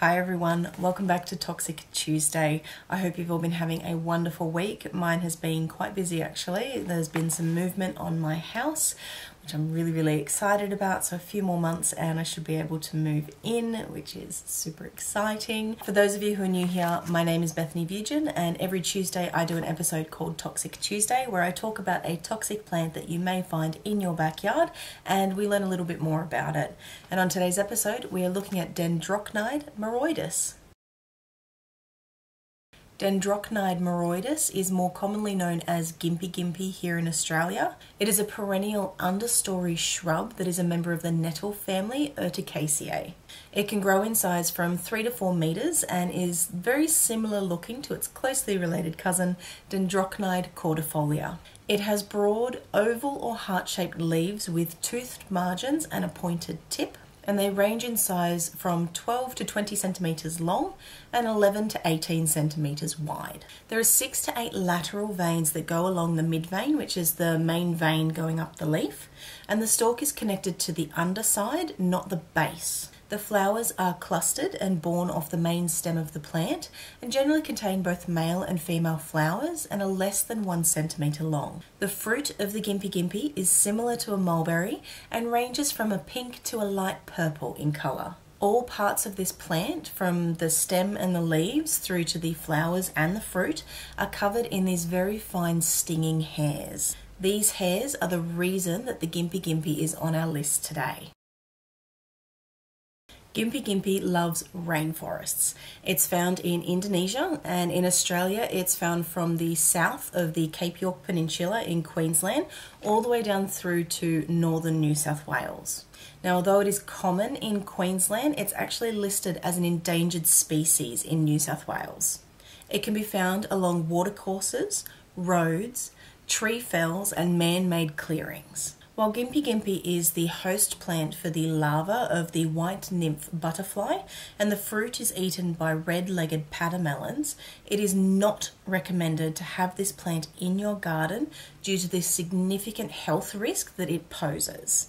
Hi everyone, welcome back to Toxic Tuesday. I hope you've all been having a wonderful week. Mine has been quite busy actually. There's been some movement on my house, which I'm really, really excited about. So, a few more months and I should be able to move in, which is super exciting. For those of you who are new here, my name is Bethany Veugen, and every Tuesday I do an episode called Toxic Tuesday where I talk about a toxic plant that you may find in your backyard and we learn a little bit more about it. And on today's episode, we are looking at Dendrocnide moroides. Dendrocnide moroides is more commonly known as gympie gympie here in Australia. It is a perennial understory shrub that is a member of the nettle family Urticaceae. It can grow in size from 3 to 4 metres and is very similar looking to its closely related cousin Dendrocnide cordifolia. It has broad, oval or heart shaped leaves with toothed margins and a pointed tip and they range in size from 12 to 20 centimetres long and 11 to 18 centimetres wide. There are 6 to 8 lateral veins that go along the mid vein, which is the main vein going up the leaf, and the stalk is connected to the underside, not the base. The flowers are clustered and borne off the main stem of the plant and generally contain both male and female flowers and are less than one centimetre long. The fruit of the Gympie Gympie is similar to a mulberry and ranges from a pink to a light purple in colour. All parts of this plant, from the stem and the leaves through to the flowers and the fruit, are covered in these very fine stinging hairs. These hairs are the reason that the Gympie Gympie is on our list today. Gympie gympie loves rainforests. It's found in Indonesia and in Australia it's found from the south of the Cape York Peninsula in Queensland all the way down through to northern New South Wales. Now, although it is common in Queensland, it's actually listed as an endangered species in New South Wales. It can be found along watercourses, roads, tree fells, and man made clearings. While Gympie gympie is the host plant for the larva of the white nymph butterfly and the fruit is eaten by red-legged pademelons, it is not recommended to have this plant in your garden due to the significant health risk that it poses.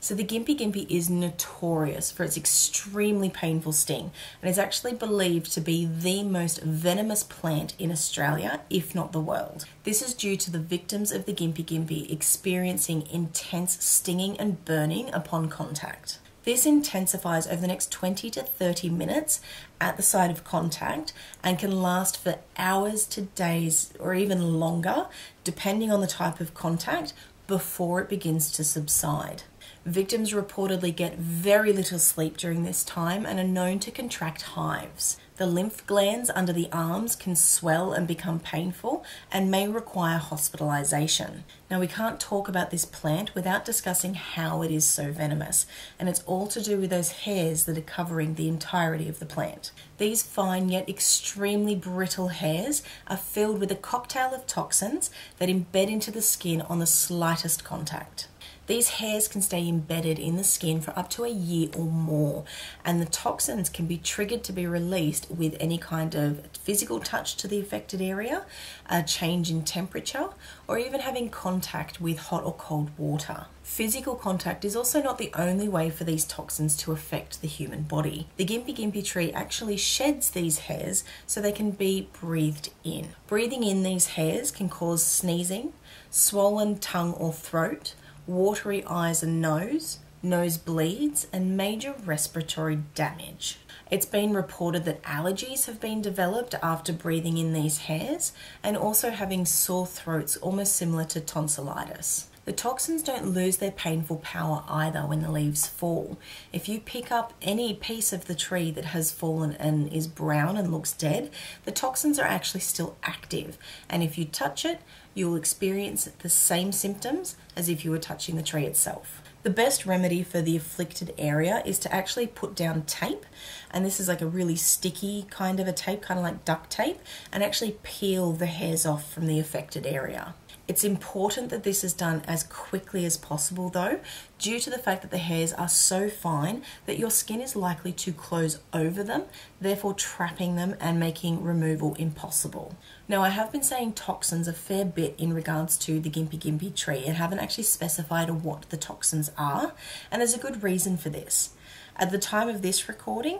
So the Gympie Gympie is notorious for its extremely painful sting and is actually believed to be the most venomous plant in Australia, if not the world. This is due to the victims of the Gympie Gympie experiencing intense stinging and burning upon contact. This intensifies over the next 20 to 30 minutes at the site of contact and can last for hours to days or even longer, depending on the type of contact, before it begins to subside. Victims reportedly get very little sleep during this time and are known to contract hives. The lymph glands under the arms can swell and become painful and may require hospitalization. Now, we can't talk about this plant without discussing how it is so venomous, and it's all to do with those hairs that are covering the entirety of the plant. These fine yet extremely brittle hairs are filled with a cocktail of toxins that embed into the skin on the slightest contact. These hairs can stay embedded in the skin for up to a year or more, and the toxins can be triggered to be released with any kind of physical touch to the affected area, a change in temperature, or even having contact with hot or cold water. Physical contact is also not the only way for these toxins to affect the human body. The Gympie Gympie tree actually sheds these hairs so they can be breathed in. Breathing in these hairs can cause sneezing, swollen tongue or throat, watery eyes and nose, nose bleeds, and major respiratory damage. It's been reported that allergies have been developed after breathing in these hairs and also having sore throats almost similar to tonsillitis. The toxins don't lose their painful power either when the leaves fall. If you pick up any piece of the tree that has fallen and is brown and looks dead, the toxins are actually still active. And if you touch it, you will experience the same symptoms as if you were touching the tree itself. The best remedy for the afflicted area is to actually put down tape, and this is like a really sticky kind of a tape, kind of like duct tape, and actually peel the hairs off from the affected area. It's important that this is done as quickly as possible though, due to the fact that the hairs are so fine that your skin is likely to close over them, therefore trapping them and making removal impossible. Now I have been saying toxins a fair bit in regards to the Gympie Gympie tree and haven't actually specified what the toxins are, and there's a good reason for this. At the time of this recording,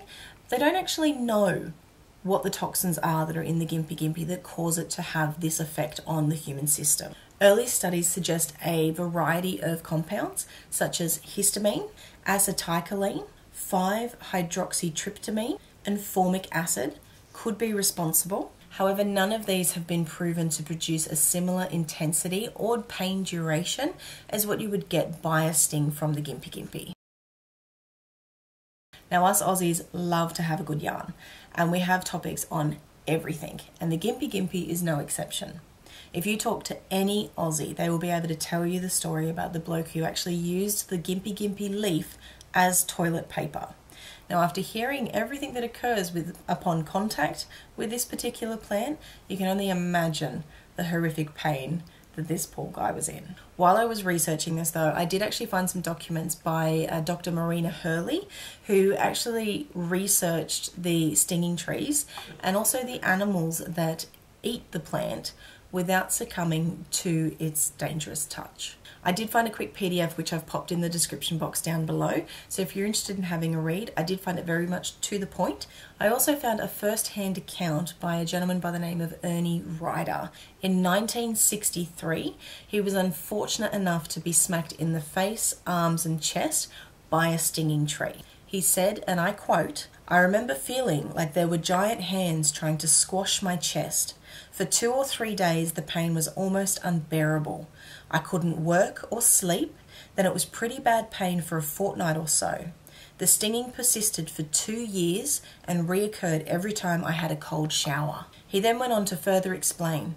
they don't actually know what the toxins are that are in the Gympie Gympie that cause it to have this effect on the human system. Early studies suggest a variety of compounds such as histamine, acetylcholine, 5-hydroxytryptamine, and formic acid could be responsible. However, none of these have been proven to produce a similar intensity or pain duration as what you would get by a sting from the Gympie Gympie. Now, us Aussies love to have a good yarn, and we have topics on everything, and the Gympie Gympie is no exception. If you talk to any Aussie, they will be able to tell you the story about the bloke who actually used the Gympie Gympie leaf as toilet paper. Now, after hearing everything that occurs with upon contact with this particular plant, you can only imagine the horrific pain that this poor guy was in. While I was researching this, though, I did actually find some documents by uh, Dr. Marina Hurley, who actually researched the stinging trees and also the animals that eat the plant without succumbing to its dangerous touch. I did find a quick PDF which I've popped in the description box down below. So if you're interested in having a read, I did find it very much to the point. I also found a first-hand account by a gentleman by the name of Ernie Rider. In 1963, he was unfortunate enough to be smacked in the face, arms and chest by a stinging tree. He said, and I quote, I remember feeling like there were giant hands trying to squash my chest. For two or three days, the pain was almost unbearable. I couldn't work or sleep, then it was pretty bad pain for a fortnight or so. The stinging persisted for two years and reoccurred every time I had a cold shower. He then went on to further explain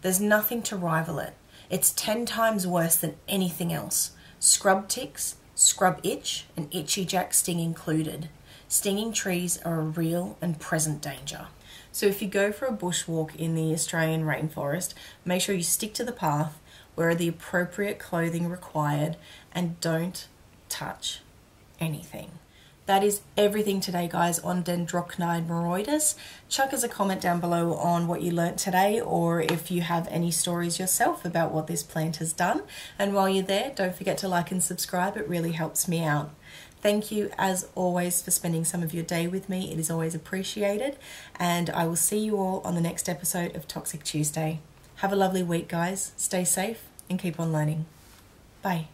There's nothing to rival it. It's 10 times worse than anything else. Scrub ticks, scrub itch, and itchy jack sting included. Stinging trees are a real and present danger. So if you go for a bushwalk in the Australian rainforest, make sure you stick to the path, wear the appropriate clothing required, and don't touch anything. That is everything today, guys, on Dendrocnide moroides. Chuck us a comment down below on what you learnt today or if you have any stories yourself about what this plant has done. And while you're there, don't forget to like and subscribe. It really helps me out. Thank you, as always, for spending some of your day with me. It is always appreciated. And I will see you all on the next episode of Toxic Tuesday. Have a lovely week, guys. Stay safe and keep on learning. Bye.